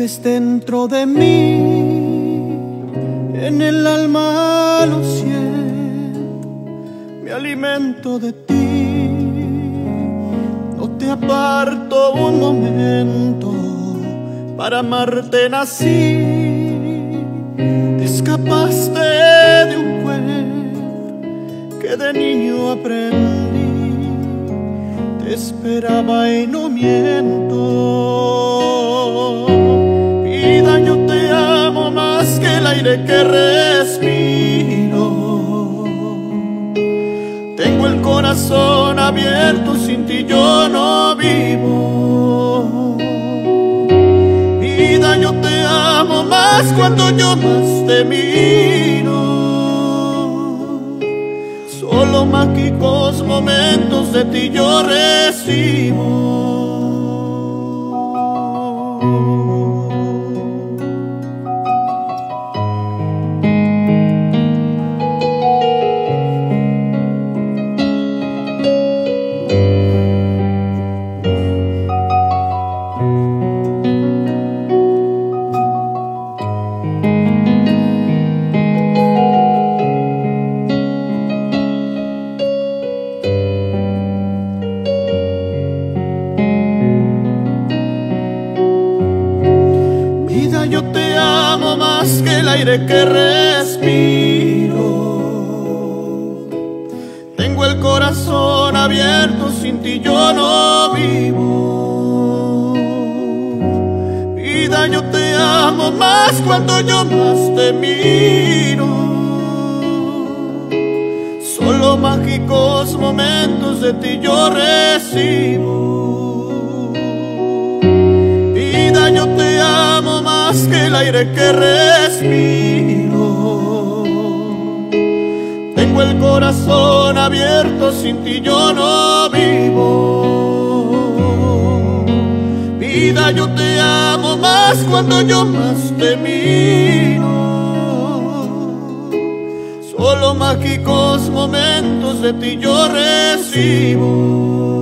Vives dentro de mí, en el alma lo siento, me alimento de ti, no te aparto un momento, para amarte nací, te escapaste de un cuento que de niño aprendí, te esperaba y no miento aire que respiro. Tengo el corazón abierto, sin ti yo no vivo. Vida, yo te amo más cuando yo más te miro. Solo mágicos momentos de ti yo recibo. Yo te amo más que el aire que respiro. Tengo el corazón abierto, sin ti yo no vivo. Vida, yo te amo más cuando yo más te miro. Solo mágicos momentos de ti yo recibo. Aire que respiro. Tengo el corazón abierto, sin ti yo no vivo. Vida, yo te amo más cuando yo más te miro. Solo mágicos momentos de ti yo recibo.